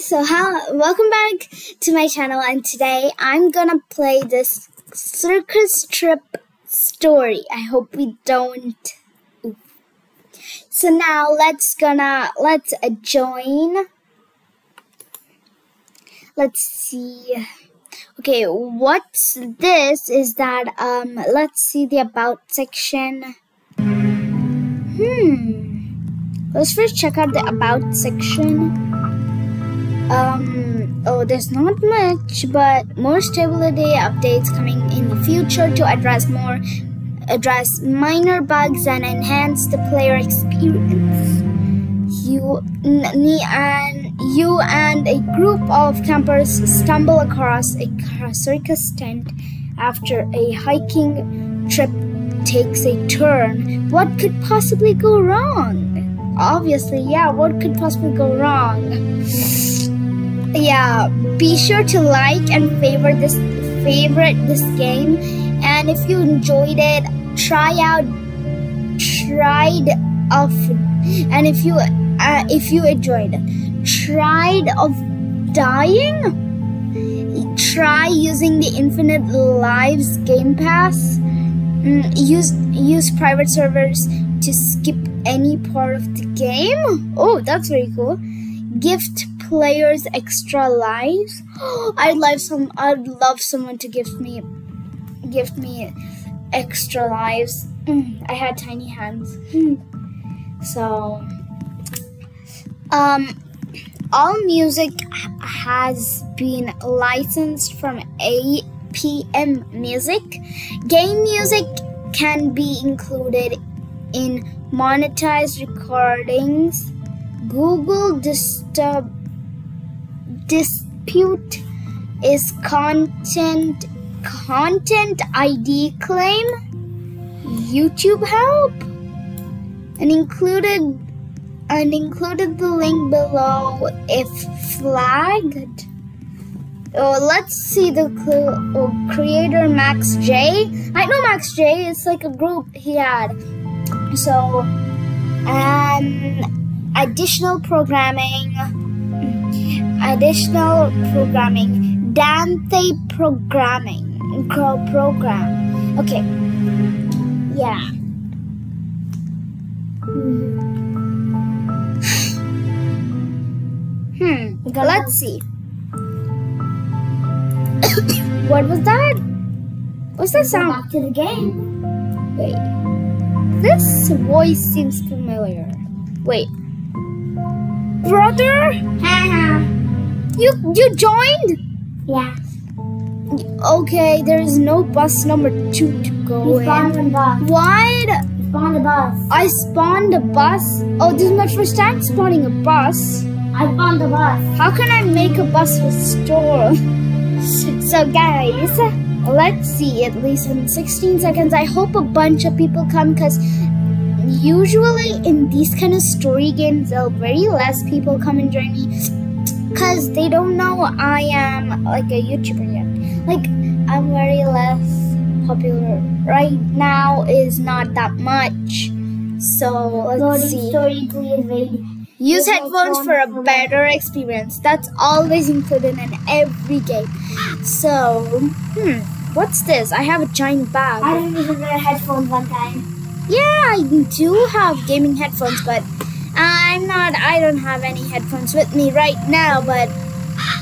so how welcome back to my channel and today I'm gonna play this circus trip story. I hope we don't So now let's gonna let's uh, join Let's see Okay, what's this is that um let's see the about section. Hmm Let's first check out the about section. Um, oh, there's not much, but more stability updates coming in the future to address more, address minor bugs and enhance the player experience. You and you and a group of campers stumble across a circus tent after a hiking trip takes a turn. What could possibly go wrong? Obviously, yeah, what could possibly go wrong? Yeah be sure to like and favorite this favorite this game. And if you enjoyed it try out tried of and if you uh, if you enjoyed it tried of dying? Try using the infinite lives game pass. Mm, use use private servers to skip any part of the game. Oh that's very cool. Gift players extra lives. I'd love some. I'd love someone to give me, give me extra lives. I had tiny hands, so um, all music has been licensed from APM Music. Game music can be included in monetized recordings. Google disturb dispute is content content ID claim, YouTube help, and included and included the link below if flagged. Oh, let's see the oh, creator Max J. I know Max J. It's like a group he had. So, um, additional programming additional programming. Dante programming. Crow program. Okay. Yeah. Hmm. Let's see. what was that? What's that sound? Back to the game. Wait. This voice seems familiar. Wait. Brother? You you joined? Yeah. Okay, there is no bus number two to go you spawned in. bus. What? You spawned a bus. I spawned a bus? Oh, this is my first time spawning a bus. I spawned a bus. How can I make a bus restore? so guys, let's see, at least in 16 seconds, I hope a bunch of people come because usually in these kind of story games, there very less people come and join me because they don't know I am like a YouTuber yet. Like I'm very less popular right now is not that much. So let's Loading see. Story, please. Use headphones for a better experience. That's always included in every game. So, hmm, what's this? I have a giant bag. I didn't even wear headphones one time. Yeah, I do have gaming headphones, but I'm not, I don't have any headphones with me right now, but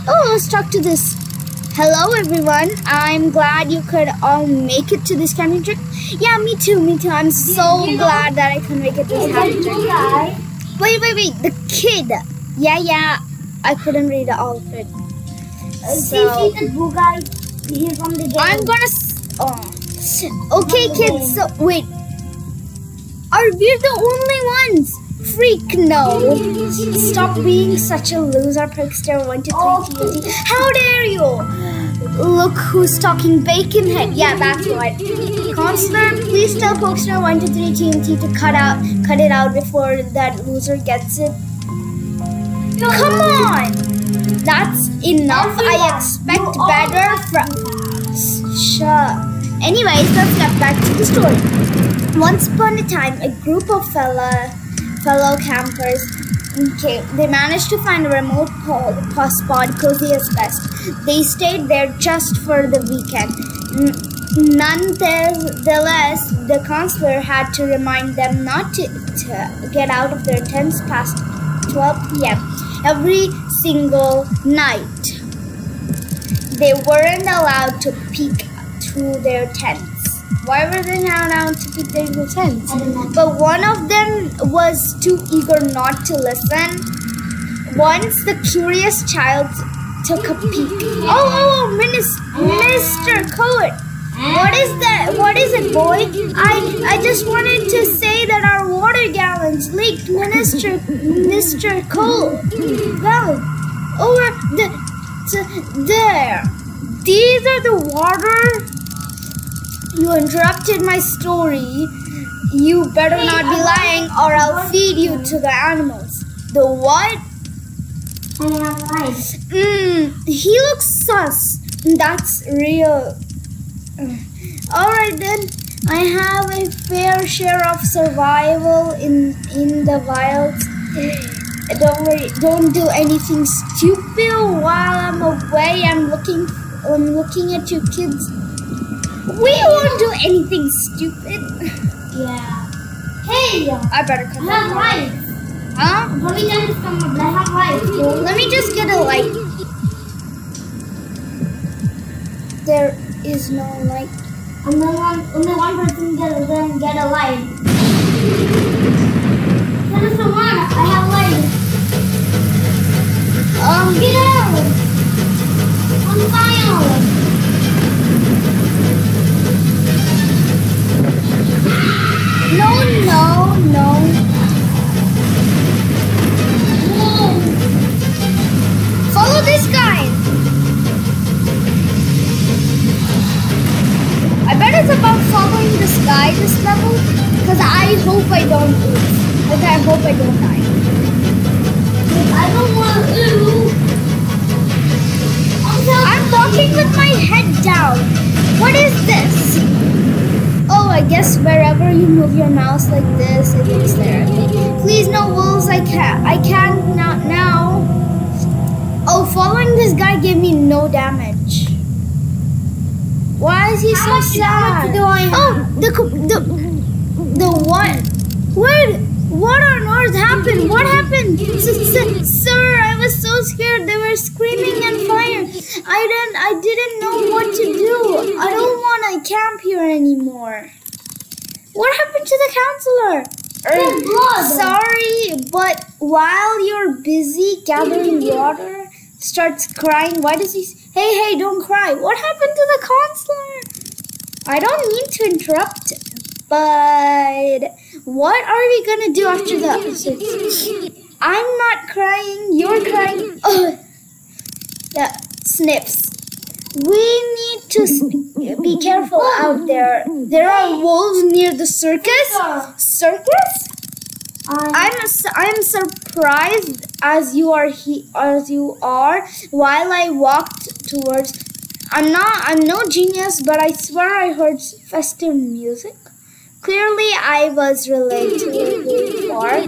oh, let's talk to this. Hello, everyone. I'm glad you could all make it to this camping trip. Yeah, me too, me too. I'm so you know, glad that I can make it to this camping trip. Wait, wait, wait. The kid. Yeah, yeah. I couldn't read all of it. So, see, see the blue guy? He's from the. I'm gonna. Oh. Okay, kids. So wait. Are we the only ones? Freak, no. Stop being such a loser, Prickster. 1 to 3 TNT. How dare you? Look who's talking bacon head. Yeah, that's right. Consular, please tell Pokestar 1 to 3 TNT to cut out cut it out before that loser gets it. Come on! That's enough. I expect better from Sure. Anyways, let's get back to the story. Once upon a time, a group of fella fellow campers Okay, they managed to find a remote po- po- spot cozy as best. They stayed there just for the weekend. Nonetheless, the counselor had to remind them not to, to get out of their tents past 12 p.m. every single night. They weren't allowed to peek through their tents. Why were they not allowed to through their know. But one of them was too eager not to listen. Once the curious child took a peek. Oh, oh, oh, Minis- Mr. Coat. What is that? What is it, boy? I I just wanted to say that our water gallons leaked, Minister Mr. Cole. Well, Over the, to there. These are the water. You interrupted my story. You better not be lying, or I'll feed you to the animals. The what? I have light. Mmm, he looks sus. That's real. Alright then, I have a fair share of survival in in the wild. Don't worry, don't do anything stupid while I'm away. I'm looking I'm looking at you kids. We won't do anything stupid. Yeah. Hey, I better come I have light. Huh? Done this come but I have light. Let me just get a light. There is no light. Only one, only one person can then get a light. That is the one. I have light. Um, Get out! On fire! No, no, no. Whoa! Follow this guy. I bet it's about following this guy this level, because I hope I don't lose. Like, I hope I don't die. I don't want to. I'm I'm walking with my head down. What is this? I guess wherever you move your mouse like this, it is there. Please, no wolves. I can't. I can't not now. Oh, following this guy gave me no damage. Why is he How so sad? Oh, the the the what? What? What on earth happened? What happened? Sir, I was so scared. They were screaming and fire. I didn't. I didn't know what to do. I don't want to camp here anymore. What happened to the counselor? Blood. Sorry, but while you're busy gathering water, starts crying. Why does he? Hey, hey, don't cry. What happened to the counselor? I don't mean to interrupt, but what are we gonna do after the? I'm not crying. You're crying. Ugh. Yeah, snips. We need to be careful out there. There are wolves near the circus. Circus? I, I'm I'm surprised as you are he as you are while I walked towards. I'm not. I'm no genius, but I swear I heard festive music. Clearly, I was relatively far.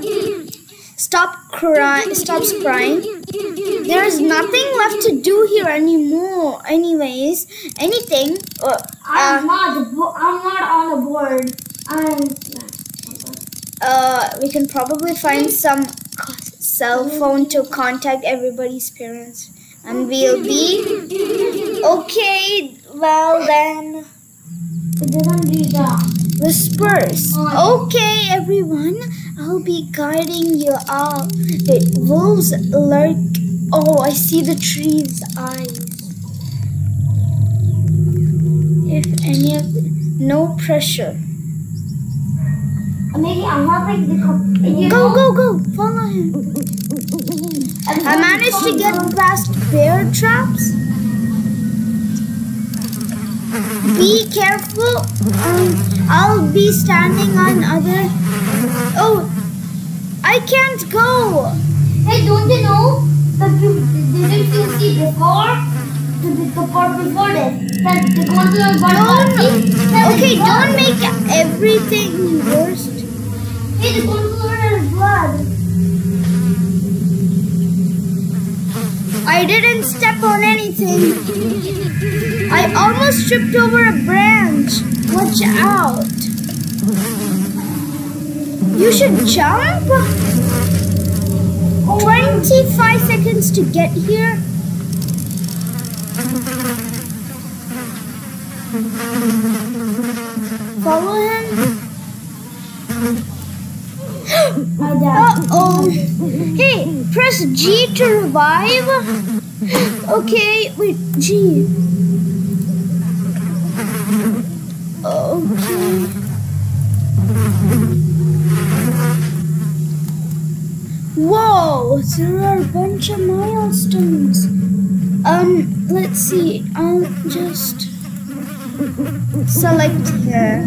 Stop crying. Stop crying. There's nothing left to do here anymore. Anyways, anything. Uh, I'm uh, not. I'm not on the board. I'm. uh, we can probably find some cell phone to contact everybody's parents, and we'll be okay. Well then, It doesn't do that. Whispers. Okay, everyone, I'll be guiding you all. The wolves lurk. Oh, I see the tree's eyes. If any of no pressure. Maybe I'm not like the. Go, go, go! Follow him. I managed to get past bear traps. Be careful. Um, I'll be standing on other. Oh, I can't go. Hey, don't you know that you didn't you see before? The, the, the part before this that the consular got Don't. party, that Okay, don't make everything worse. Hey, the consular has blood. I didn't step on anything. I almost tripped over a branch. Watch out. You should jump. 25 seconds to get here. Follow him. Uh oh. Hey, press G to revive. Okay, wait, G. Okay. Whoa, there are a bunch of milestones. Um, let's see. I'll just select here.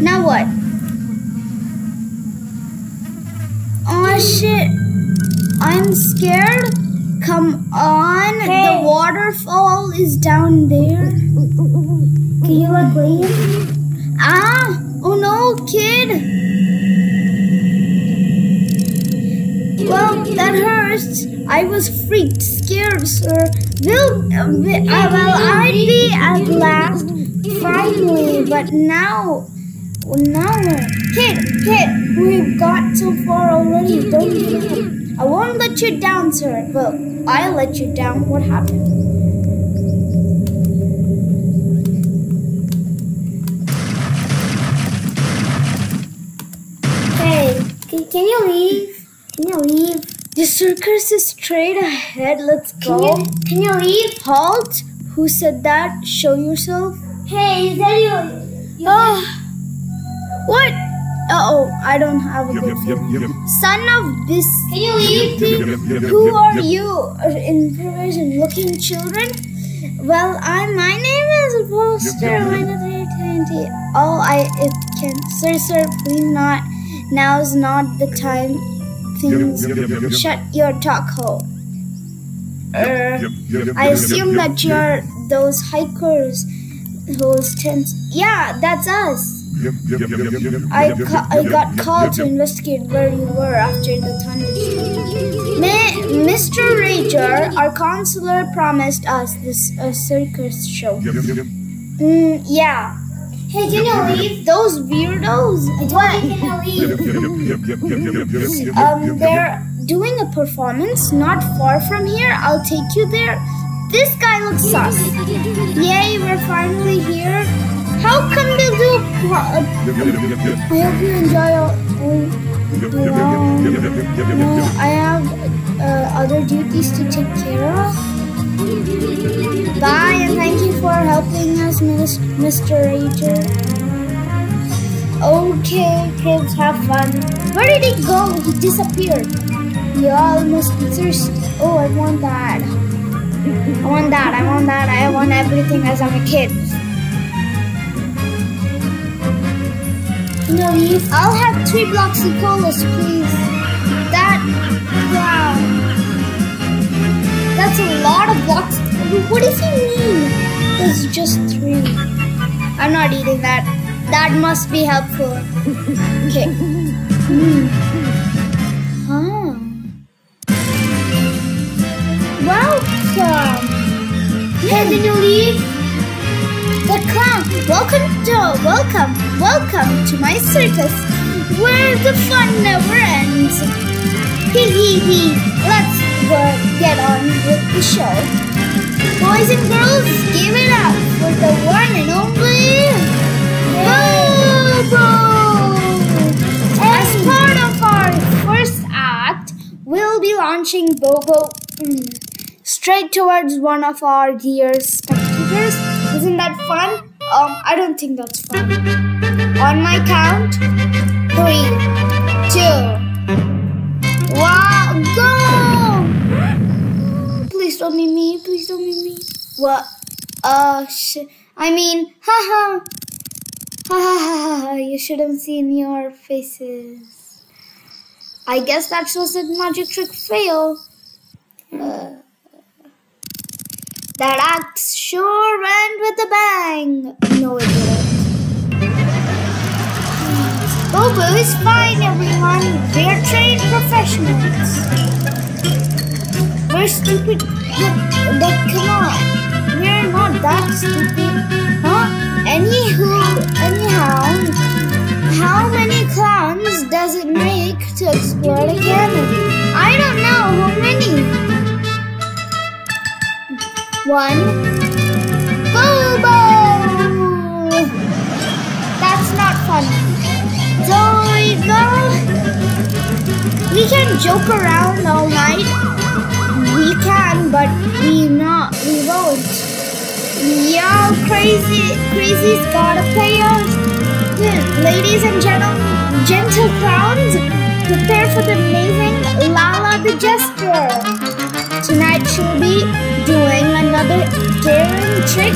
Now what? Oh shit. I'm scared. Come on. Hey. The waterfall is down there. Can you leave? Ah! Oh no, kid! Well, that hurts. I was freaked, scared, sir. Will, uh, uh, well, I'd be at last, finally, but now, now, kid, kid, we've got so far already. Don't up. I won't let you down, sir. Well, I'll let you down. What happened? Hey, can, can you leave? Can you leave? The circus is straight ahead. Let's Can go. you can you leave? Halt! Who said that? Show yourself. Hey, is that you? you Ah, what? Uh oh, I don't have a Yep, good yep, yep, yep. Son of this. can you leave? Yep, yep, yep, yep, Who yep, are yep. you, improvising looking children? Well, I'm. My name is Poster. Yep, yep, My yep. name is Twenty. Oh, I it can. Sir, sir, please not. Now's not the time. Things. Yep, yep, yep, yep. Shut your talk hole. Er. Yep, yep, yep, I assume yep, that you're those hikers, those tents. Yeah, that's us. I, ca I got called to investigate where you were after the thunderstorm. Mr. Rager, our counselor, promised us this a circus show. Mm, yeah. Hey, can you leave? Those weirdos. What? Leave. um, they're doing a performance not far from here. I'll take you there. This guy looks sus. Yay, we're finally here. I hope you enjoy our well, I have uh, other duties to take care of. Bye, and thank you for helping us, Mr. Ranger. Okay, kids, have fun. Where did he go? He disappeared. We all must be thirsty. Oh, I want that. I want that. I want that. I want everything as I'm a kid. Can you? I'll have three blocks of colas, please. That, wow. That's a lot of blocks. What does he mean? There's just three. I'm not eating that. That must be helpful. Okay. Hmm. Huh. Welcome. Hey, can you leave? Clown. Welcome to welcome, welcome to my circus, where the fun never ends. Hee hee hee. Let's get on with the show. Boys and girls, give it up for the one and only Bobo. As part of our first act, we'll be launching Bobo mm, straight towards one of our dear spectators. Isn't that fun? Um, I don't think that's fun. On my count, three, two, one, go! Please don't be me. Please don't be me. What? Uh, I mean, haha. Ha ha ha ha. You should have seen your faces. I guess that was a magic trick fail. Uh, that act sure went with a bang. No, it didn't. Bobo is fine, everyone. We're trained professionals. We're stupid. But, come on. We're not that stupid. Huh? Anywho, anyhow, how many clowns does it make to explore the canyon? I don't know. How many? One. Boo That's not funny. So we go. We can joke around all night. We can, but we not. We won't. Yeah, crazy, crazy's gotta pay us. Good. Ladies and gentlemen, gentle clowns, prepare for the amazing Lala the Jester. Tonight she'll be another daring trick.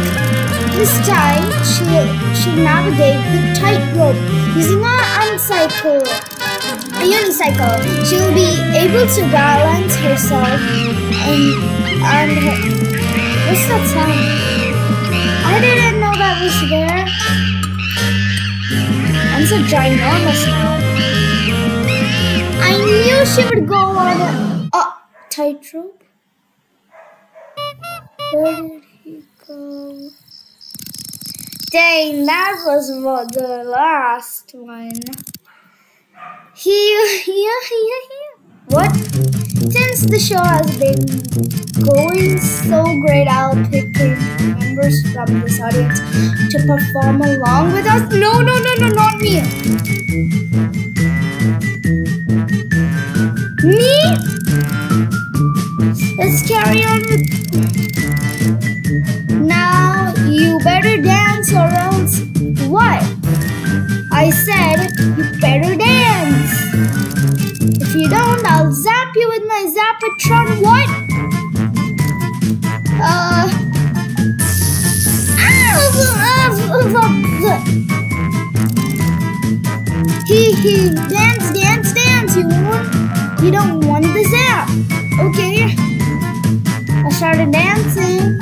This time she'll, she'll navigate the tightrope using a unicycle. A unicycle. She'll be able to balance herself and, and her, what's that sound? I didn't know that was there. I'm so ginormous now. I knew she would go on a tightrope. Where did he go? Dang, that was what the last one. He, yeah, yeah, yeah. What? Since the show has been going so great, I'll pick members from this audience to perform along with us. No, no, no, no, not me. Me? Let's carry on with. Zapatron. What? Uh. He he dance dance dance. You want? You don't want this out. Okay. I started dancing.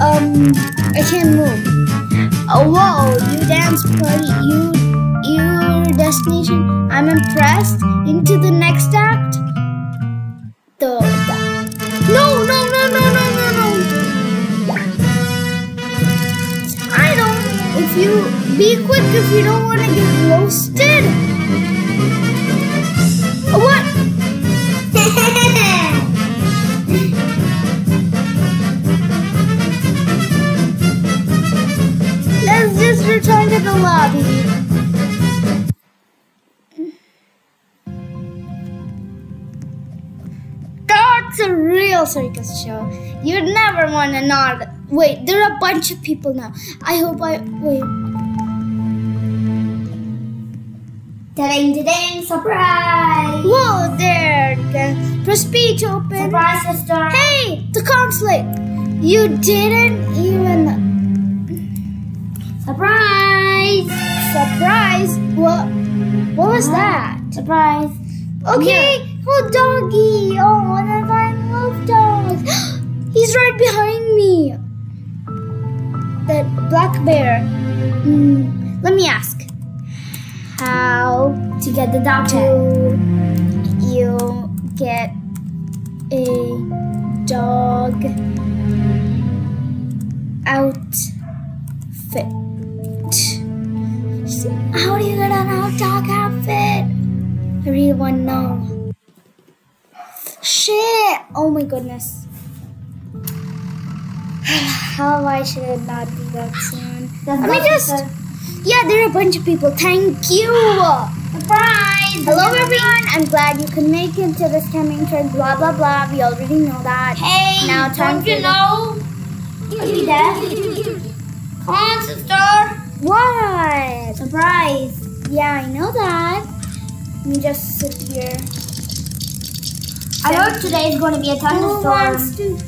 Um, I can't move. Oh, whoa! You dance pretty. You, destination. I'm impressed. Into the next act. The, no, no, no, no, no, no, no. I don't. If you be quick, if you don't want to get roasted. What? Let's just return to the lobby. Real circus show. You'd never want to not. Wait, there are a bunch of people now. I hope I. Wait. Ding ding surprise! Whoa there! The press speech open. Surprise, sister! Hey, the conflict. You didn't even. Surprise! Surprise! What? What was that? Surprise! Okay. Oh, doggy. Oh, what if I love? He's right behind me. That black bear. Hmm, let me ask. How To get the dog do tag. you get a dog outfit? How do you get an out dog outfit? I really want to know. Shit! Oh my goodness. How I should not do that soon. Let me just. sister. Yeah, there are a bunch of people. Thank you. Surprise! Hello everyone, I'm glad you could make it to this camping trip, blah blah blah, we already know that. Hey, Now don't you know? You there? Come on, sister! What? Surprise! Yeah, I know that. Let me just sit here. I heard today is going to be a Who thunderstorm. wants to?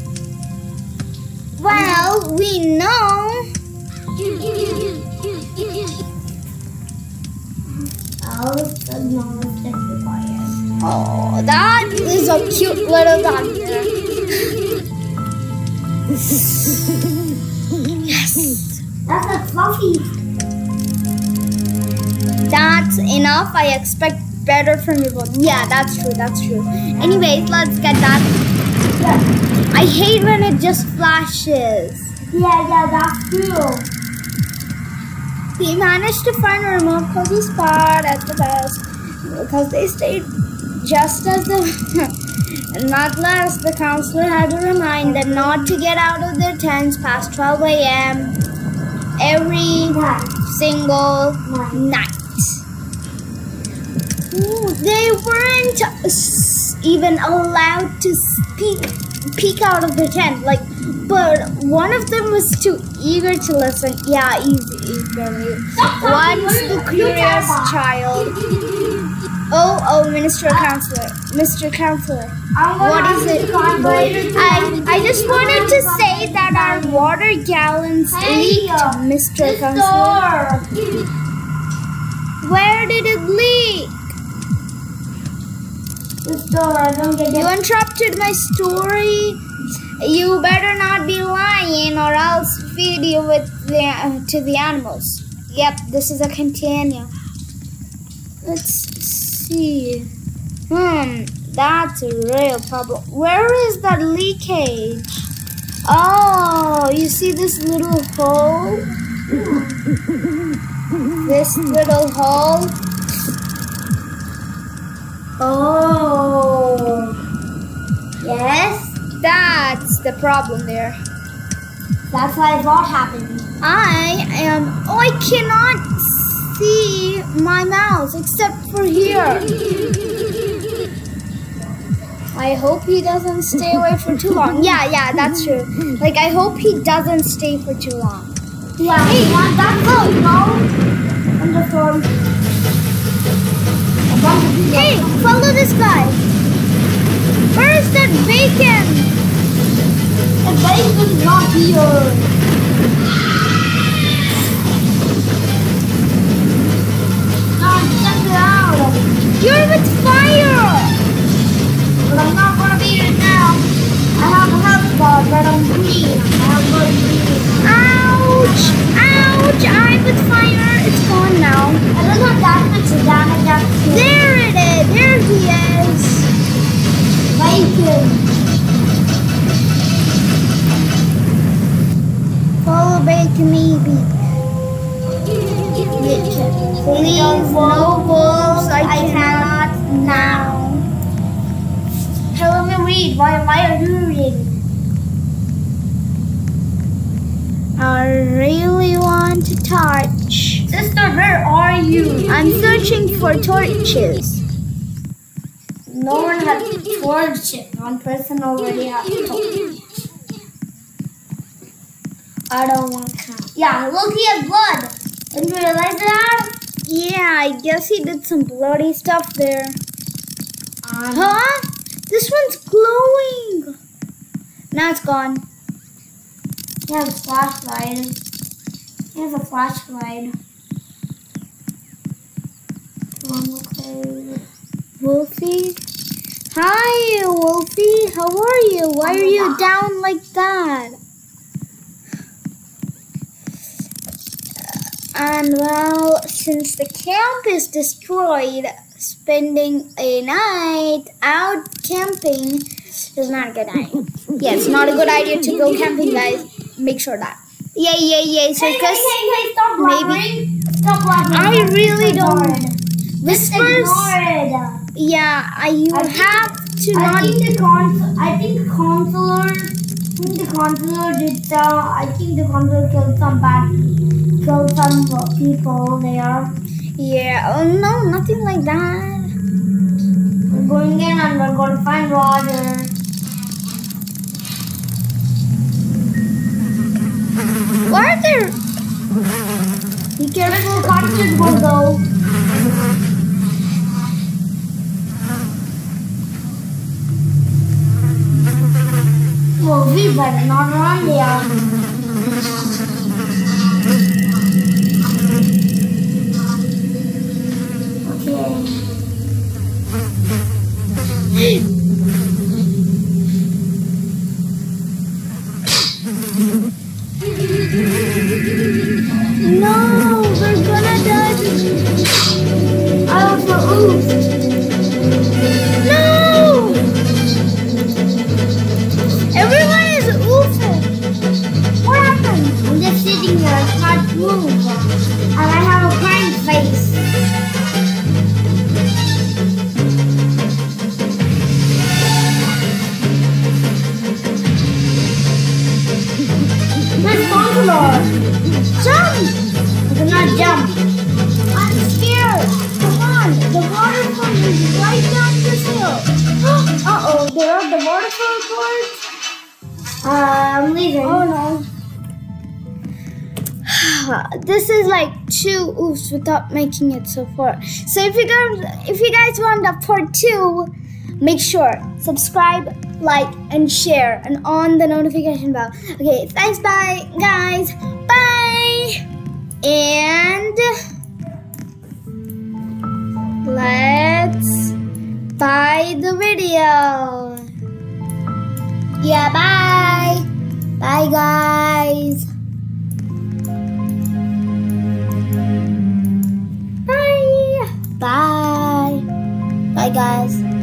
Well, we know. All the noise is required. Oh, that is a cute little dog. yes. That's a fluffy. That's enough. I expect better from your phone. Yeah, that's true. That's true. Anyways, let's get that. Yeah, I hate when it just flashes. yeah, yeah, that's true. We managed to find a remote cozy spot at the best because they stayed just as the. and not last, the counselor had to remind them not to get out of their tents past 12 a.m. every single night. They weren't even allowed to speak, peek out of the tent. Like, but one of them was too eager to listen. Yeah, easy, eager. Stop talking, Once the curious child. Oh, oh, Minister Counselor, Mr. Counselor. What is it? the convoy to I. I just wanted to say that our water gallons leaked, Mr. Counselor. Where did it leak? Sister, I don't get You interrupted my story. You better not be lying, or else feed you with the uh, to the animals. Yep, this is a container. Let's see. Hmm, that's a real problem. Where is that leakage? Oh, you see this little hole? This little hole? Oh. Yes? That's the problem there. That's why what happened. I am. Oh, I cannot see my mouse except for here. I hope he doesn't stay away for too long. Yeah, yeah, that's true. Like, I hope he doesn't stay for too long. Yeah, hey, that's how you know. Thunderstorm. A bunch of people. Hey, follow this guy. Where is that bacon? The bacon's not here. Check it out. You're with fire. But I'm not gonna it now. I have a health bar, but I'm. Ouch! Ouch! I'm with fire. Gone now. I don't know that much damage. There it is. There he is. Bacon. Follow bacon maybe. Please, no wolves. I cannot now. Hey, let me read. Why, why are you reading? I really want to touch. Sister, where are you? I'm searching for torches. No one has torches. One person already has torches. I don't want to count. Yeah, look, he has blood. Didn't you realize that? Yeah, I guess he did some bloody stuff there. Um, Huh? This one's glowing. Now it's gone. he has a flashlight. He has a flashlight. Um, okay. Wolfie? Hi, Wolfie. How are you? Why are you down like that? And well, since the camp is destroyed, spending a night out camping is not a good idea. Yeah, it's not a good idea to go camping, guys. Make sure that. Yay, yay, yay, Hey, hey, circus. hey, hey, stop Maybe. blabbering. Stop blabbering. I really don't- Whispers. Yeah, I, you I think- have to I not. think the cons. I think counselor. I think the counselor did. Uh, I think the counselor killed some bad, killed some uh, people there. Yeah, oh no, nothing like that. We're going in and we're going to find Roger. Why are there? Be careful, cottages will go. Well, we better not. Uh, I'm leaving. Oh no. this is like two oofs without making it so far. So if you guys if you guys want the part two, make sure subscribe, like, and share, and on the notification bell. Okay, thanks, bye, guys, bye, and let's buy the video. Yeah, bye, bye, guys. Bye. Bye. Bye, guys.